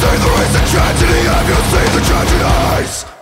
see the recent tragedy? Have you seen the tragedies?